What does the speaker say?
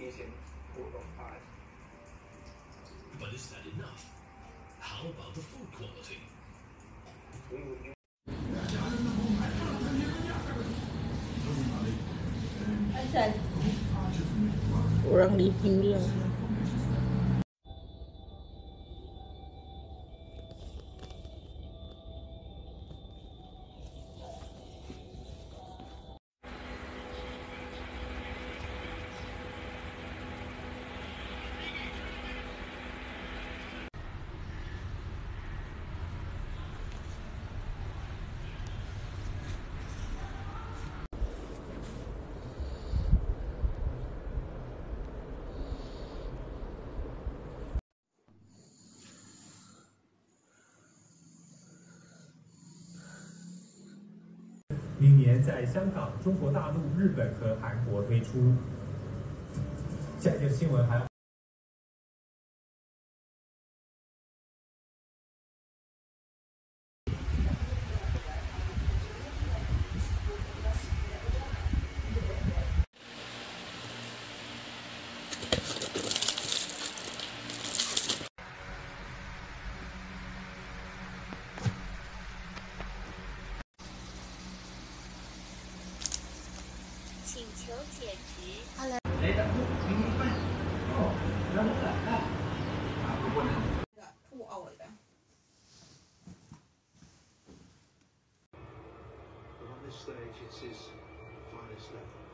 Asian food of art. But is that enough? How about the food quality? We would Asal? Orang living lang. 明年在香港、中国大陆、日本和韩国推出。下一个新闻还。求解职。Hello。On this stage, it's his finest level.